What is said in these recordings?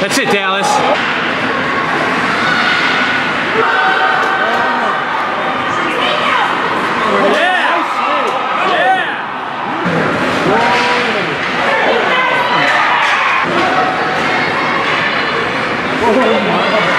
That's it, Dallas. Oh my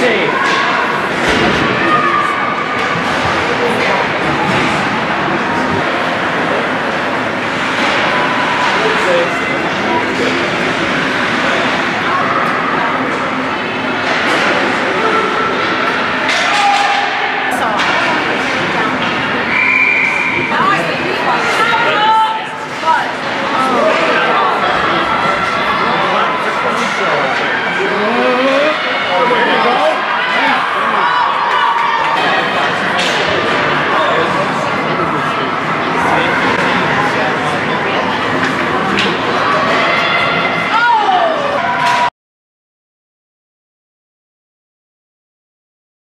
save. Thank